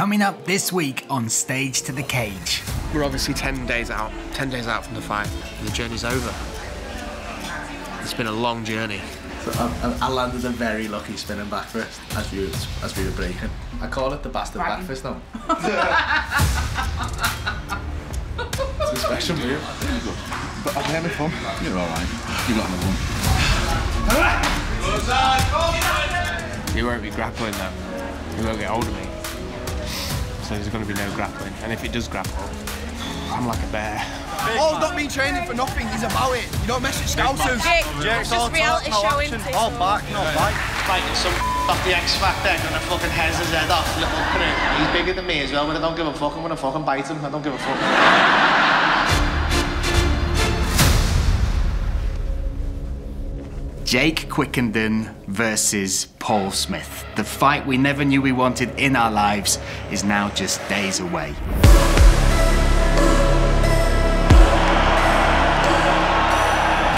Coming up this week on Stage to the Cage. We're obviously 10 days out, 10 days out from the fight, and the journey's over. It's been a long journey. So I, I landed a very lucky spinning back fist as we, as we were breaking. I call it the bastard back fist now. it's a special move. But I've had fun. You're alright. You got another one. He won't be grappling though. He won't get hold of me. So there's going to be no grappling. And if it does grapple, I'm like a bear. All not me training for nothing. He's about it. You don't mess with scousers. Jake, it's just reality showing. All back, no fight. Fighting some off the X Factor, gonna fucking head his head off, little prick. He's bigger than me as well, but I don't give a fuck. I'm gonna fucking bite him. I don't give a fuck. Jake Quickenden versus Paul Smith. The fight we never knew we wanted in our lives is now just days away.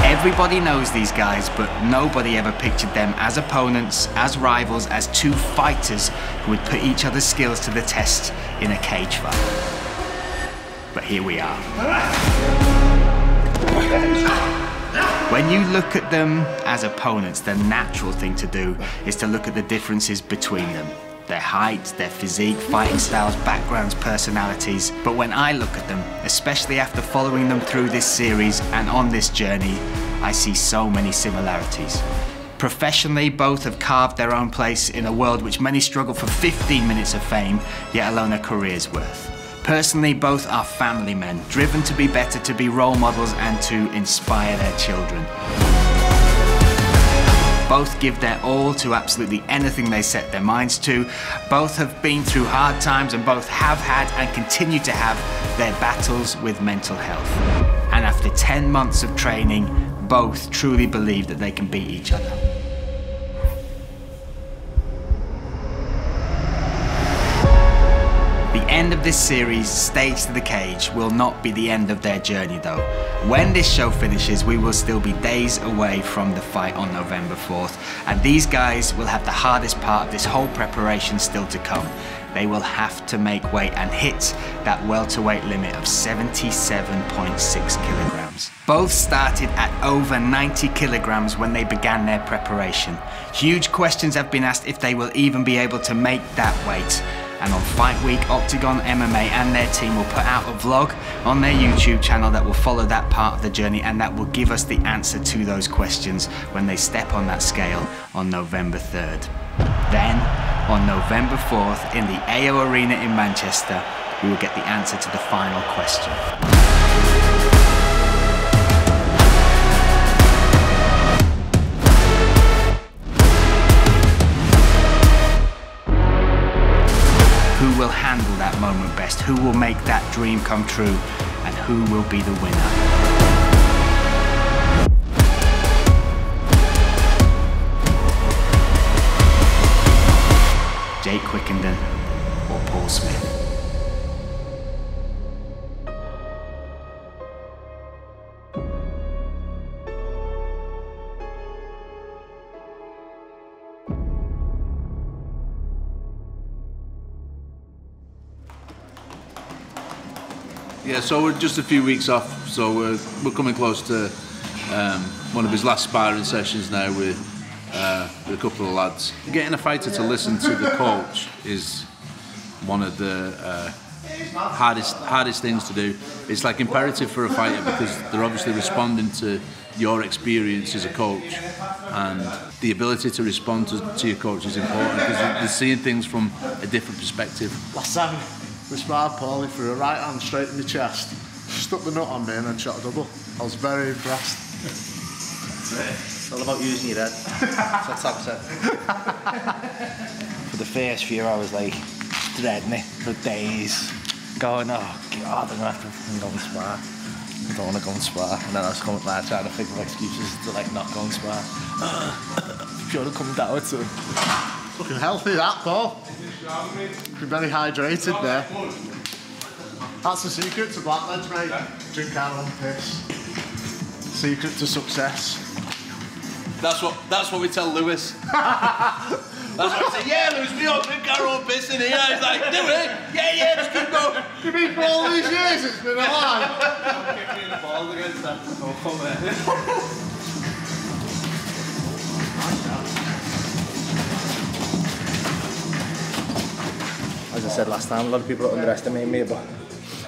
Everybody knows these guys, but nobody ever pictured them as opponents, as rivals, as two fighters who would put each other's skills to the test in a cage fight. But here we are. When you look at them as opponents, the natural thing to do is to look at the differences between them. Their height, their physique, fighting styles, backgrounds, personalities. But when I look at them, especially after following them through this series and on this journey, I see so many similarities. Professionally, both have carved their own place in a world which many struggle for 15 minutes of fame, yet alone a career's worth. Personally, both are family men, driven to be better, to be role models, and to inspire their children. Both give their all to absolutely anything they set their minds to. Both have been through hard times and both have had and continue to have their battles with mental health. And after 10 months of training, both truly believe that they can beat each other. End of this series, Stage to the Cage, will not be the end of their journey though. When this show finishes, we will still be days away from the fight on November 4th, and these guys will have the hardest part of this whole preparation still to come. They will have to make weight and hit that welterweight limit of 77.6 kilograms. Both started at over 90 kilograms when they began their preparation. Huge questions have been asked if they will even be able to make that weight and on Fight Week, Oktagon MMA and their team will put out a vlog on their YouTube channel that will follow that part of the journey and that will give us the answer to those questions when they step on that scale on November 3rd. Then, on November 4th, in the AO Arena in Manchester, we will get the answer to the final question. Best, who will make that dream come true, and who will be the winner. Jake Quickenden or Paul Smith. Yeah, so we're just a few weeks off, so we're, we're coming close to um, one of his last sparring sessions now with, uh, with a couple of lads. Getting a fighter to listen to the coach is one of the uh, hardest hardest things to do. It's like imperative for a fighter because they're obviously responding to your experience as a coach, and the ability to respond to, to your coach is important because they're seeing things from a different perspective. Last time we sparred Paulie threw a right hand straight in the chest, stuck the nut on me and then shot a double. I was very impressed. It's all about using your head. That's what Tom said. For the first few hours, like, dreading it for days. Going, oh god, I'm gonna have to go and spar. I don't wanna go and spar. And then I was coming back trying to think of excuses to like not go and spar. Sure to come down to Looking healthy that, Paul. Looking very hydrated there. That's the secret to blacklegs, mate. Drink our own piss. Secret to success. That's what that's what we tell Lewis. That's why I say, yeah, Lewis, me on drink our own piss in here. He's like, do it. Yeah, yeah, just keep going. You mean for all these years it's been alive? As I said last time, a lot of people underestimate me, but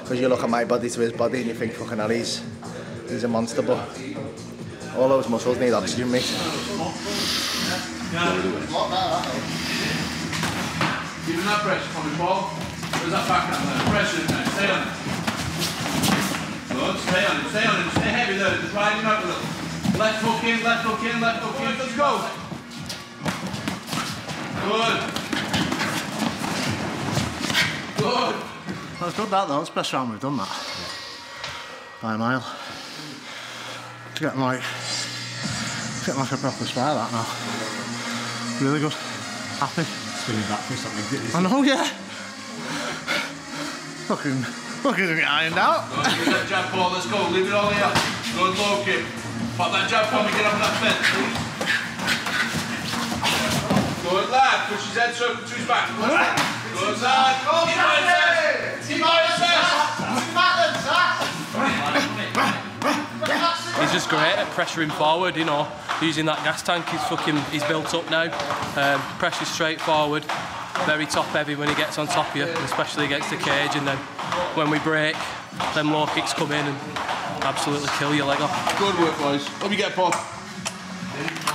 because you look at my body to his body and you think, fucking hell, he's, he's a monster, but all those muscles need oxygen, mate. Keeping that pressure coming, Paul. Where's that back up there? Pressure in there. Stay on it. Good. Stay on it. Stay on it. Stay heavy there. Just ride him out a little. Left hook in, left hook in, left hook in. Let's go. Good. Good. That was good that though, it's the best round we've done that. By a mile. To get like get like a proper spare that now. Really good. Happy. Spinning back for something. good, I know, yeah. Fucking fucking get ironed out. Good. Give that jab, Paul. Let's go. Leave it all here. Good low kick. Pop that jab for me. Get up that fence. Good lad. Push his head circle to his back. He's just great at pressuring forward, you know, using that gas tank. He's fucking, he's built up now. Um, pressure straight forward, very top heavy when he gets on top of you, especially against the cage. And then when we break, them low kicks come in and absolutely kill your leg off. Good work, boys. Hope you get Paul.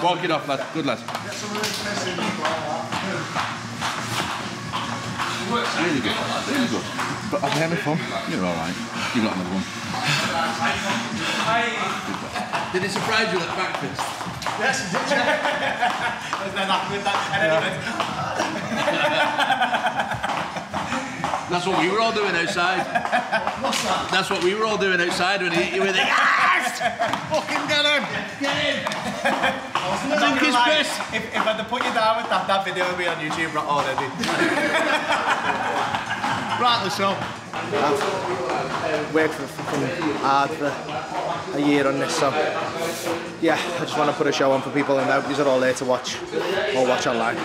Walk it off, lad. Good lad. Really good. Really good. But I'm having fun. You're all right. You got another one. Did it surprise you that back fist? Yes, he did. And then after that, and then he went, That's what we were all doing outside. What's that? That's what we were all doing outside when he hit you with it. Yes! Fucking get him! Get him! I'm not Drink gonna his lie, piss. If, if I'd have put you down with that, that video would be on YouTube already. Rightly so. I've worked for fucking hard for a year on this, so yeah, I just want to put a show on for people, and these are all there to watch or watch online.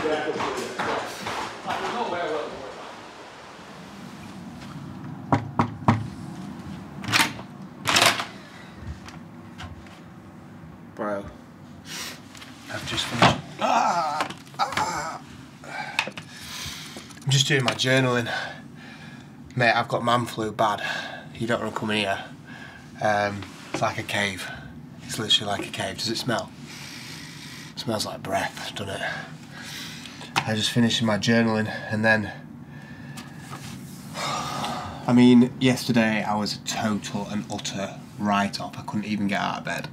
Just doing my journaling. Mate, I've got man flu bad. You don't want to come here. Um, it's like a cave. It's literally like a cave. Does it smell? It smells like breath, doesn't it? I just finished my journaling and then. I mean, yesterday I was a total and utter write off. I couldn't even get out of bed.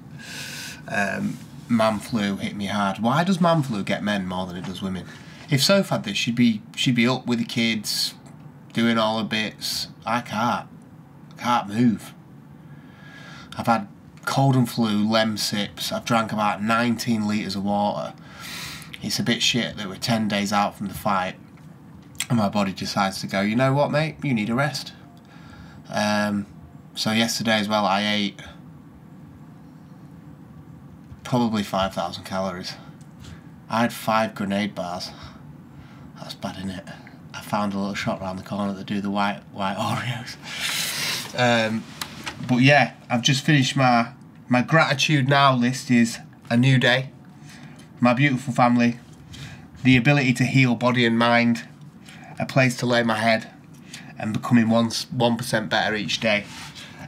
Um, man flu hit me hard. Why does man flu get men more than it does women? If Soph had this, she'd be she'd be up with the kids, doing all the bits. I can't. I can't move. I've had cold and flu, Lemsips. I've drank about 19 litres of water. It's a bit shit that we're 10 days out from the fight and my body decides to go, you know what, mate? You need a rest. Um, so yesterday as well, I ate probably 5,000 calories. I had five grenade bars. That's bad, isn't it? I found a little shop around the corner that do the white white Oreos. Um, but yeah, I've just finished my my gratitude now list is a new day, my beautiful family, the ability to heal body and mind, a place to lay my head, and becoming one one percent better each day,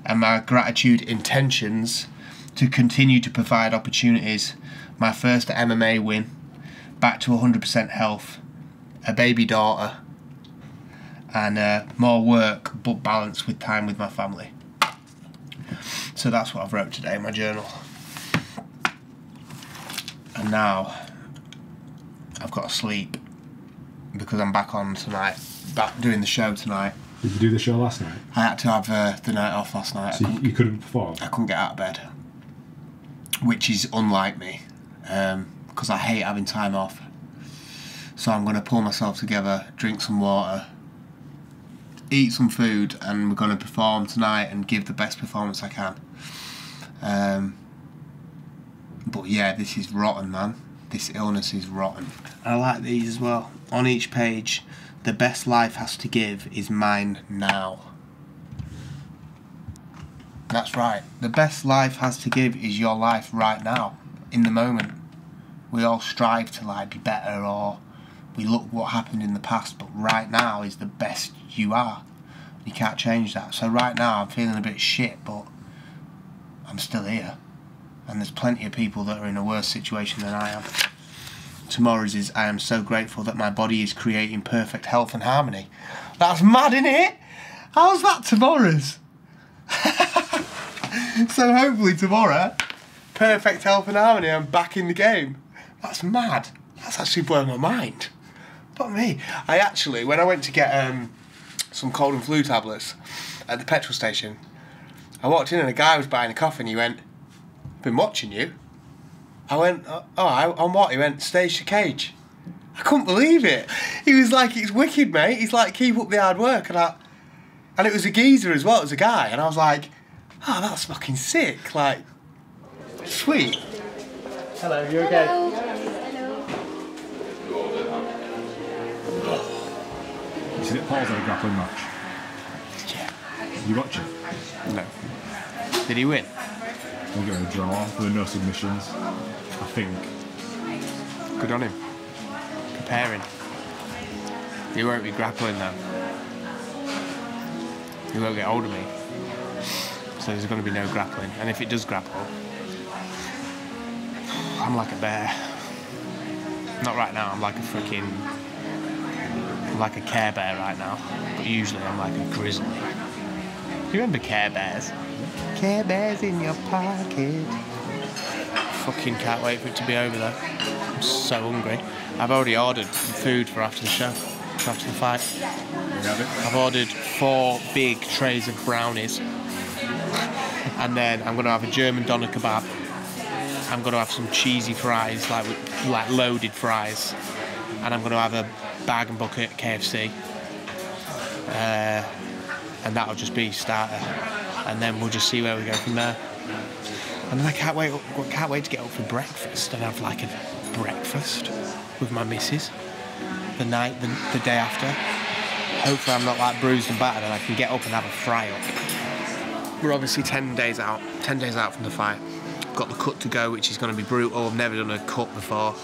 and my gratitude intentions to continue to provide opportunities. My first MMA win, back to 100% health, a baby daughter, and uh, more work but balance with time with my family. So that's what I've wrote today in my journal. And now I've got to sleep because I'm back on tonight, back doing the show tonight. Did you do the show last night? I had to have uh, the night off last night. So you, you couldn't perform? I couldn't get out of bed, which is unlike me because I hate having time off. So I'm going to pull myself together, drink some water, eat some food, and we're going to perform tonight and give the best performance I can. Um, but yeah, this is rotten, man. This illness is rotten. I like these as well. On each page, the best life has to give is mine now. That's right. The best life has to give is your life right now, in the moment. We all strive to like be better or we look what happened in the past, but right now is the best you are. You can't change that. So right now I'm feeling a bit shit, but I'm still here. And there's plenty of people that are in a worse situation than I am. Tomorrow's is I am so grateful that my body is creating perfect health and harmony. That's mad, isn't it? How's that tomorrow's? so hopefully tomorrow, perfect health and harmony, I'm back in the game. That's mad. That's actually blowing my mind. Not me. I actually, when I went to get um, some cold and flu tablets at the petrol station, I walked in and a guy was buying a coffee and he went, been watching you. I went, oh, oh on what? He went, stage to cage. I couldn't believe it. He was like, it's wicked, mate. He's like, keep up the hard work. And I, and it was a geezer as well, it was a guy. And I was like, oh, that's fucking sick. Like, sweet. Hello, you okay? You see that Paul's had a grappling match? Yeah. You watch it? No. Did he win? We'll get a draw. There were no submissions. I think. Good on him. Preparing. He won't be grappling though. He won't get hold of me. So there's going to be no grappling. And if it does grapple, I'm like a bear. Not right now, I'm like a freaking. I'm like a Care Bear right now. But usually I'm like a grizzly. You remember Care Bears? Care Bears in your pocket. Fucking can't wait for it to be over though. I'm so hungry. I've already ordered food for after the show, for after the fight. I've ordered four big trays of brownies. And then I'm going to have a German doner kebab. I'm going to have some cheesy fries, like like loaded fries. And I'm going to have a bag and bucket KFC. Uh, and that'll just be starter. And then we'll just see where we go from there. And then I can't wait, can't wait to get up for breakfast and have like a breakfast with my missus the night, the, the day after. Hopefully, I'm not like bruised and battered and I can get up and have a fry up. We're obviously 10 days out, 10 days out from the fight. Got the cut to go, which is going to be brutal. I've never done a cut before.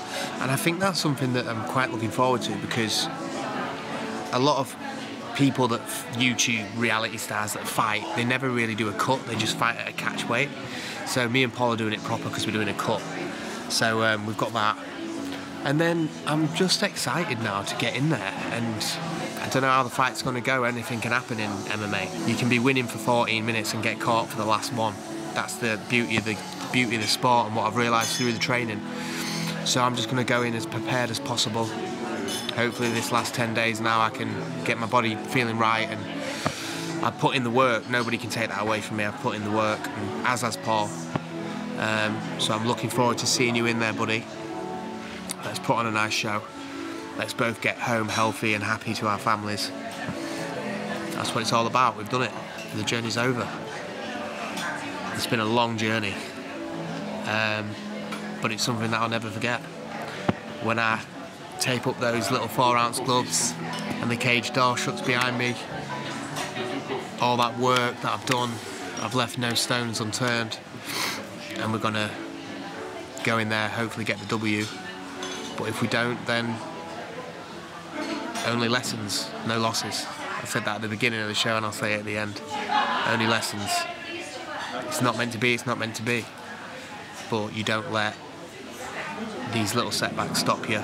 And I think that's something that I'm quite looking forward to because a lot of people that YouTube reality stars that fight, they never really do a cut, they just fight at a catch weight. So me and Paul are doing it proper because we're doing a cut. So um, we've got that. And then I'm just excited now to get in there and I don't know how the fight's going to go. Anything can happen in MMA. You can be winning for 14 minutes and get caught for the last one. That's the beauty of the beauty of the sport and what I've realised through the training. So I'm just going to go in as prepared as possible. Hopefully, this last 10 days now I can get my body feeling right and I've put in the work. Nobody can take that away from me. I've put in the work, as has Paul. Um, so I'm looking forward to seeing you in there, buddy. Let's put on a nice show. Let's both get home healthy and happy to our families. That's what it's all about. We've done it. The journey's over. It's been a long journey, um, but it's something that I'll never forget. When I tape up those little four ounce gloves and the cage door shuts behind me, all that work that I've done, I've left no stones unturned, and we're gonna go in there, hopefully get the W. But if we don't, then only lessons, no losses. I said that at the beginning of the show, and I'll say it at the end. Only lessons. It's not meant to be. It's not meant to be. But you don't let these little setbacks stop you.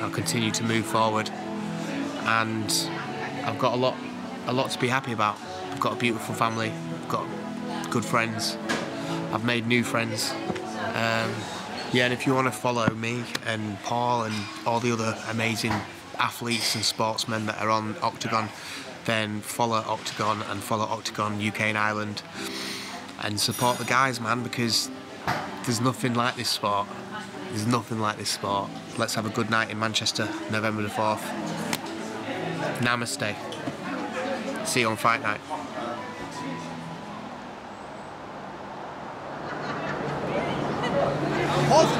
I'll continue to move forward, and I've got a lot, a lot to be happy about. I've got a beautiful family. I've got good friends. I've made new friends. Um, yeah, and if you want to follow me and Paul and all the other amazing athletes and sportsmen that are on Oktagon, then follow Oktagon and follow Oktagon UK and Ireland and support the guys, man, because there's nothing like this sport. There's nothing like this sport. Let's have a good night in Manchester, November the 4th. Namaste. See you on fight night.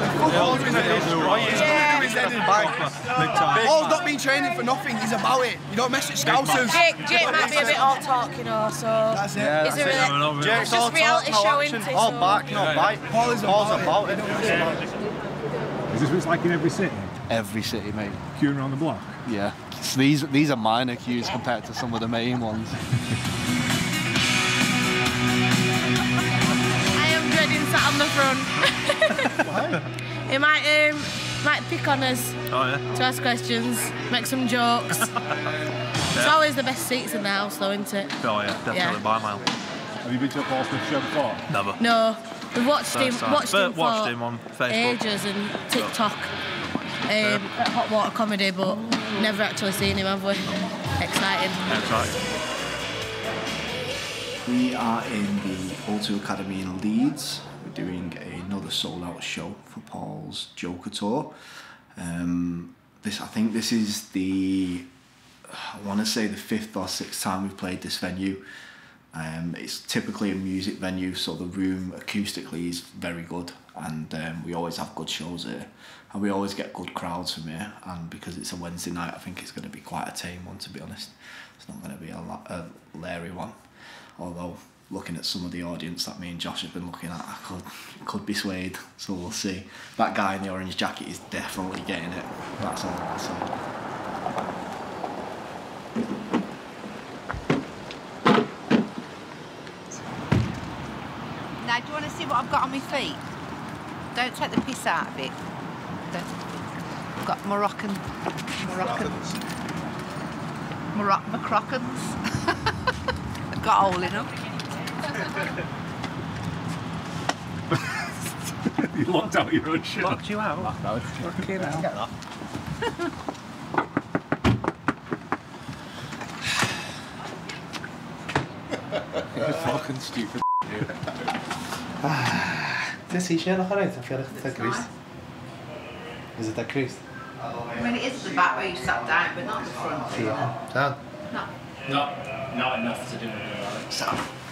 Paul's in the fuck Paul's in Paul's not been training for nothing, he's about it. You don't mess with scousers. Jake, Jake might be a bit all talk, you know, so. That's it. Yeah, is that's there it. a, Jake's all reality talk, no show, action. isn't? All so- back, no bite. Paul is Paul's about about it. Is this what it's like in every city? Every city, mate. Queuing around the block? Yeah. So these these are minor queues compared to some of the main ones. sat on the front. Why? he might um, might pick on us Oh yeah. to ask questions, make some jokes. It's always the best seats in the house, though, isn't it? Oh yeah, definitely Yeah. by a mile. Have you been to a Paul Smith show before? Never. No, we've watched him, time. watched But him watched him on Facebook. ages and TikTok, um, at Hot Water Comedy, but never actually seen him, have we? Exciting. That's right. We are in the O2 Academy in Leeds. Doing another sold out show for Paul's Joker Tour. Um, this, I think this is the, I want to say the fifth or sixth time we've played this venue. Um, it's typically a music venue, so the room acoustically is very good, and um, we always have good shows here, and we always get good crowds from here. And because it's a Wednesday night, I think it's going to be quite a tame one, to be honest. It's not going to be a, a Larry one, although looking at some of the audience that me and Josh have been looking at, I could could be swayed. So we'll see. That guy in the orange jacket is definitely getting it. That's all I'll say. Now, do you want to see what I've got on my feet? Don't take the piss out of it. Don't. I've got Moroccan, Moroccan, Moroc Macroccans. I've got a hole in them. You locked out your own shit. Locked you out? Locked out. Fucking hell. Get that. You're fucking stupid. This t-shirt look alright, I feel like it's dead creased. Is it dead creased? I mean, it is at the back where you sat down, but not the front. Down. No. Not, not enough to do it. So,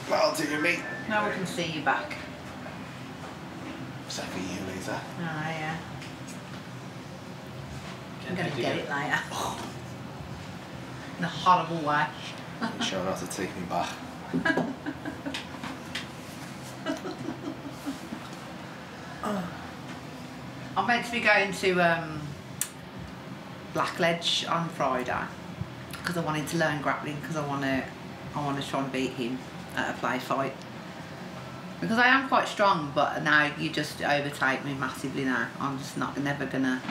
well, do you mean? Now we can see you back. Except for you later. Oh, yeah. I'm going to get it later. In a horrible way. You sure how to take me back. I'm meant to be going to um, Blackledge on Friday because I wanted to learn grappling because I want to I want to try and beat him at a play fight. Because I am quite strong, but now you just overtake me massively now. I'm just not never gonna.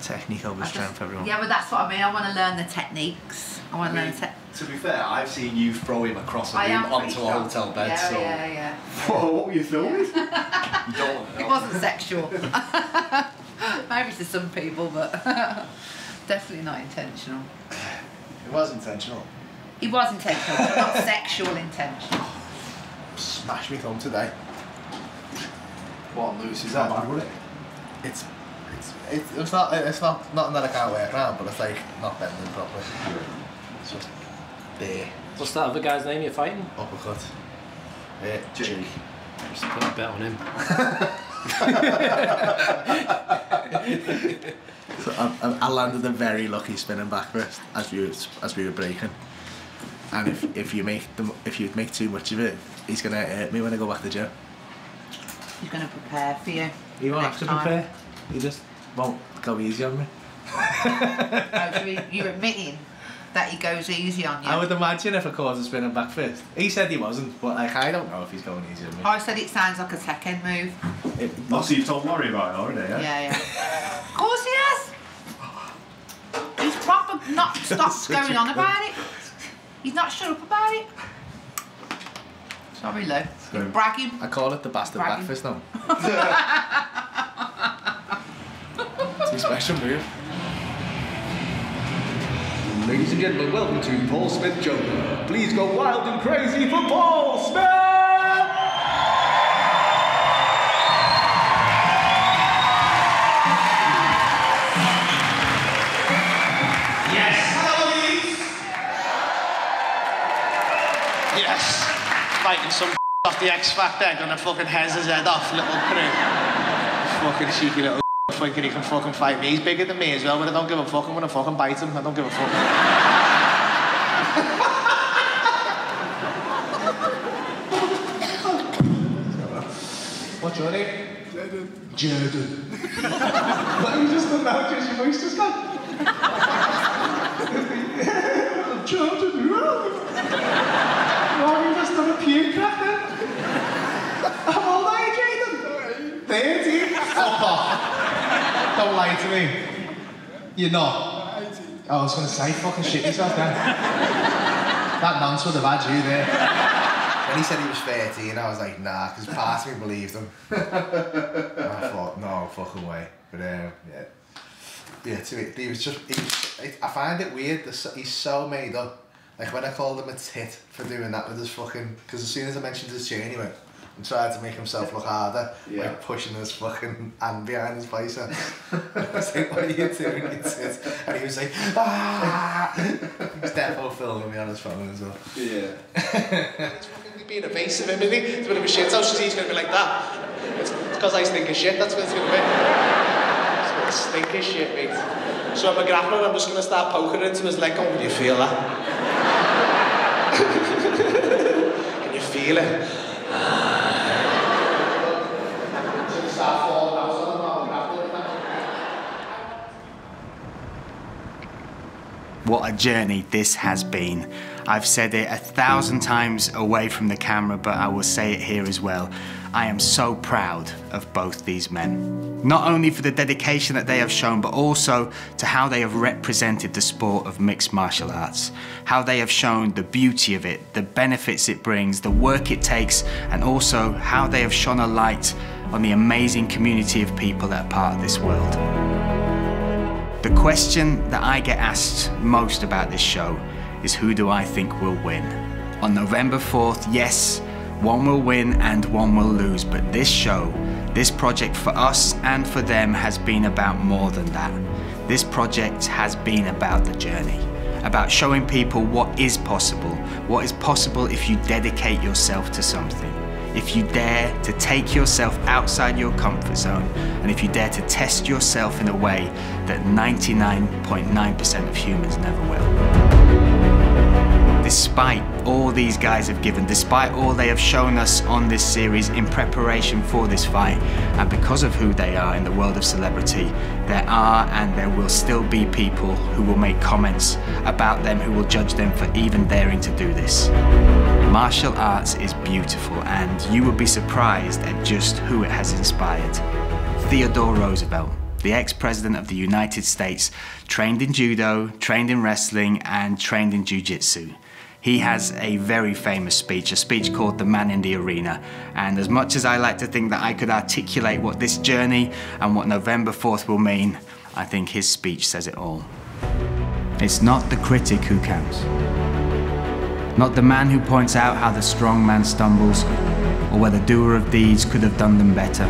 Technique over I just- strength, everyone. Yeah, but that's what I mean. I want to learn the techniques. I want to learn. Te- To be fair, I've seen you throw him across a I room onto pretty a hotel bed, yeah, so. Yeah, yeah, Whoa, what were you filming? you don't It wasn't sexual. Maybe to some people, but definitely not intentional. It was intentional. It was intentional, but not sexual intention. Smash me thumb today. What loose is that? It's, it's, it's, it's not, it's not, nothing that I can't work around, but it's like not bending properly. It's just there. What's that other guy's name you're fighting? Uppercut. Uh, yeah, Jake. Just put a bet on him. So I, I, I landed a very lucky spinning back fist as we were, as we were breaking. And if, if you make the, if you make too much of it, he's gonna hurt me when I go back to gym. He's going to prepare for you. He won't have to time. prepare. He just won't go easy on me. Oh, so you're admitting that he goes easy on you. I would imagine if I caught a spinning back fist. He said he wasn't, but like I don't know if he's going easy on me. Oh, I said it sounds like a second move. It Oh, so you've told Laurie about it already, yeah? Yeah, yeah. of course he has. He's proper not stopped going on about it. He's not shut up about it. Sorry, Lou. You're bragging. I call it the bastard Bragging. fist now. it's a special move. Ladies and gentlemen, welcome to Paul Smith Joker. Please go wild and crazy for Paul Smith! Fighting some off the X Factor, gonna fucking has his head off, little prick. fucking cheeky little thinking he can fucking fight me. He's bigger than me as well, but I don't give a fuck. I'm gonna fucking bite him. I don't give a fuck. What's your name? Jordan. Jordan. what you just done now? Just your voice just gone. Jordan. Oh, you just done a puke crack then? How old are you, Jaden? 30. Off. Don't lie to me. You're not. I was gonna say, fucking shit yourself then. that nonce would have had you there. When he said he was 13, I was like, nah, because part of me believed him. I thought, no fucking way. But um, yeah. Yeah, to it, he was just, he was, I I find it weird, he's so made up. Like when I called him a tit for doing that with his fucking, because as soon as I mentioned his chain, he went, and tried to make himself look harder yeah. like pushing his fucking hand behind his bicep. I was like, what are you doing? You and he was like, ah! he was definitely filming me on his phone as well. Yeah. Being evasive, isn't he? It's a bit of a shit house. He's going to be like that. It's because I stink of shit. That's what it's going to be. It's stink of shit, mate. So I'm a grappler I'm just going to start poking into his leg. Oh, do you feel that? Can you feel it? What a journey this has been. I've said it a thousand times away from the camera, but I will say it here as well. I am so proud of both these men. Not only for the dedication that they have shown, but also to how they have represented the sport of mixed martial arts. How they have shown the beauty of it, the benefits it brings, the work it takes, and also how they have shone a light on the amazing community of people that are part of this world. The question that I get asked most about this show is who do I think will win? On November 4th, yes, one will win and one will lose, but this show, this project for us and for them has been about more than that. This project has been about the journey, about showing people what is possible, what is possible if you dedicate yourself to something if you dare to take yourself outside your comfort zone and if you dare to test yourself in a way that 99.9% of humans never will. Despite all these guys have given, despite all they have shown us on this series in preparation for this fight, and because of who they are in the world of celebrity, there are and there will still be people who will make comments about them who will judge them for even daring to do this. Martial arts is beautiful, and you would be surprised at just who it has inspired. Theodore Roosevelt, the ex-president of the United States, trained in judo, trained in wrestling, and trained in jiu-jitsu. He has a very famous speech, a speech called The Man in the Arena. And as much as I like to think that I could articulate what this journey and what November 4th will mean, I think his speech says it all. It's not the critic who counts. Not the man who points out how the strong man stumbles, or where the doer of deeds could have done them better.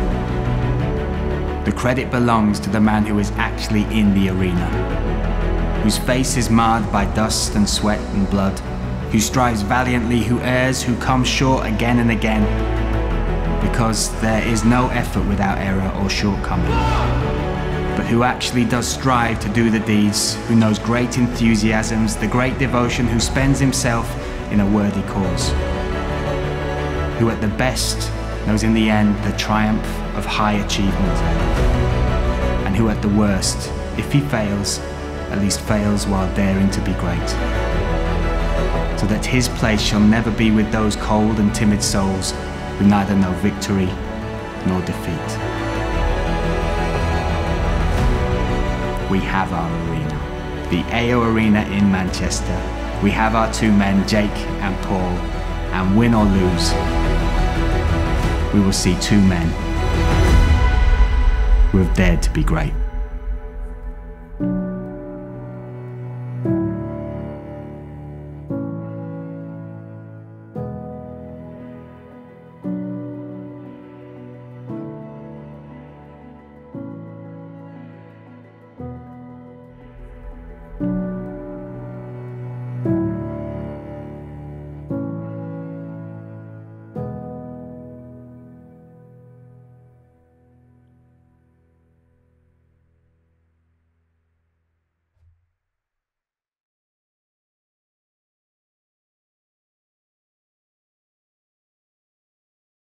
The credit belongs to the man who is actually in the arena, whose face is marred by dust and sweat and blood, who strives valiantly, who errs, who comes short again and again, because there is no effort without error or shortcoming. But who actually does strive to do the deeds, who knows great enthusiasms, the great devotion, who spends himself in a worthy cause, who at the best knows in the end the triumph of high achievement, and who at the worst, if he fails, at least fails while daring to be great. So that his place shall never be with those cold and timid souls who neither know victory nor defeat. we have our arena. The AO Arena in Manchester. We have our two men, Jake and Paul, and win or lose, we will see two men who have dared to be great.